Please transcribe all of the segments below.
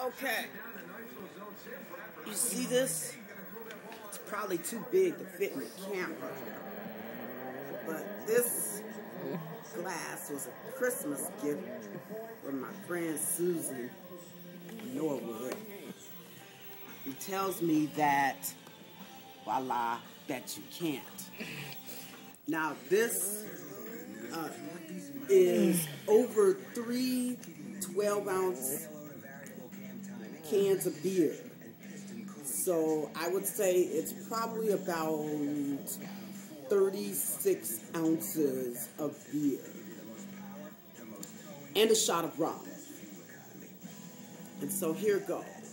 Okay. You see this? It's probably too big to fit in the camera. But this glass was a Christmas gift from my friend Susan Norwood. He tells me that, voila, that you can't. Now, this uh, is over three 12 ounce cans of beer. So I would say it's probably about 36 ounces of beer and a shot of rum. And so here goes.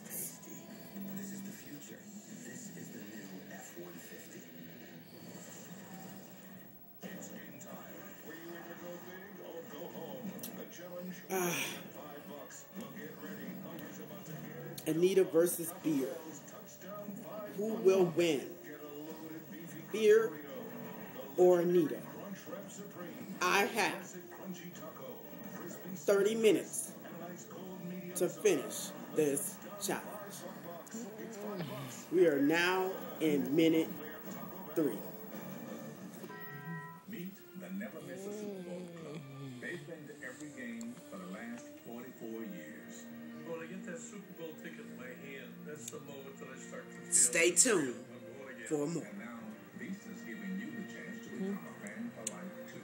Uh, Anita versus beer. Who will win? Beer or Anita? I have 30 minutes to finish this challenge. We are now in minute three. in my hand. That's the moment that I start to feel. Stay tuned for more. And now, you the chance to become a for life, too.